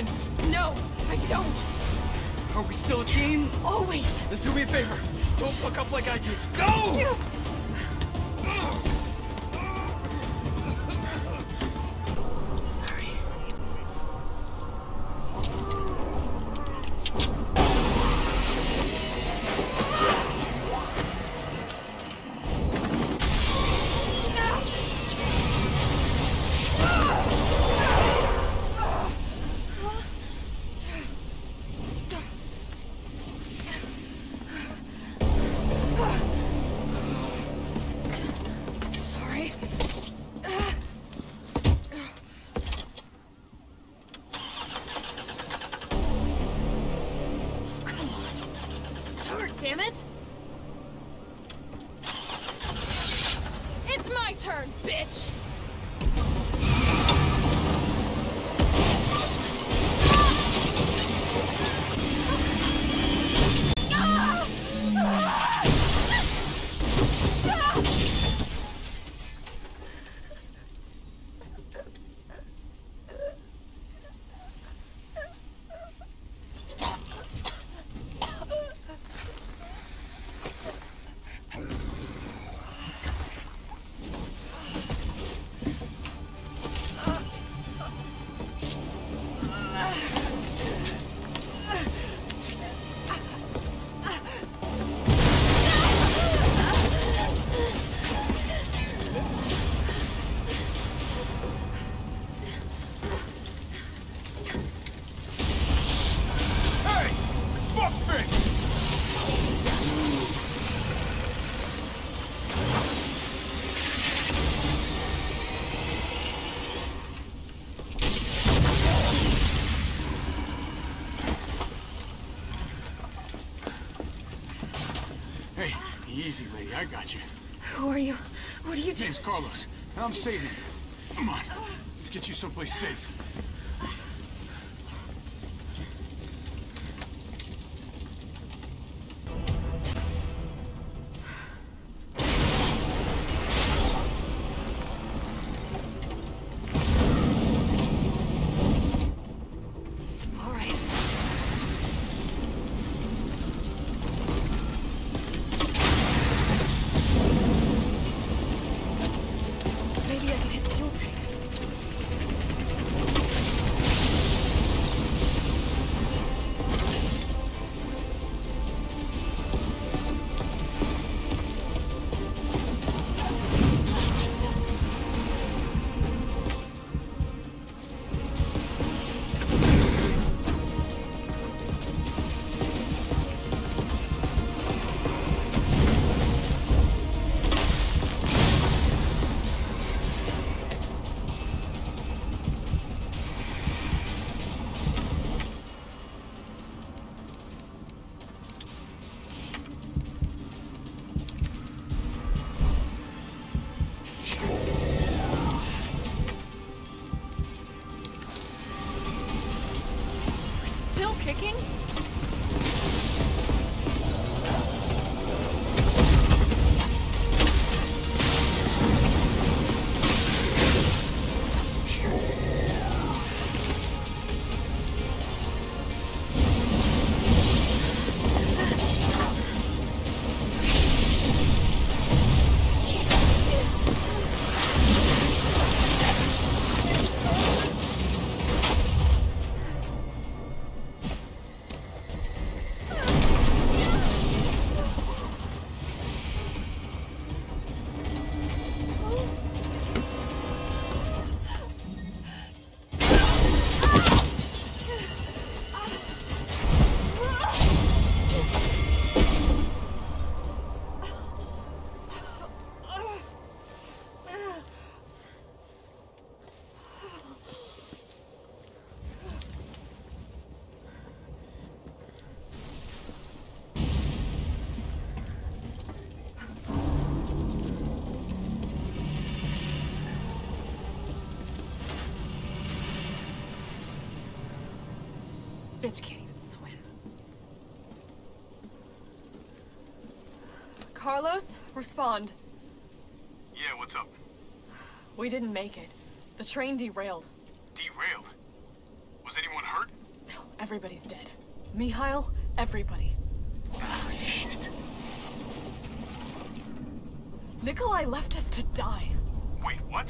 know how this ends. No, I don't. Are we still a team? Always. Then do me a favor. Don't fuck up like I did. Go! Damn it! It's my turn, bitch! Easy, lady. I got you. Who are you? What are you doing? Name's Carlos, and I'm saving you. Come on, let's get you someplace safe. Bitch can't even swim. Carlos, respond. Yeah, what's up? We didn't make it. The train derailed. Derailed. Was anyone hurt? No, everybody's dead. Mikhail, everybody. Ah, shit. Nikolai left us to die. Wait, what?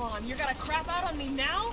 On, you're gonna crap out on me now?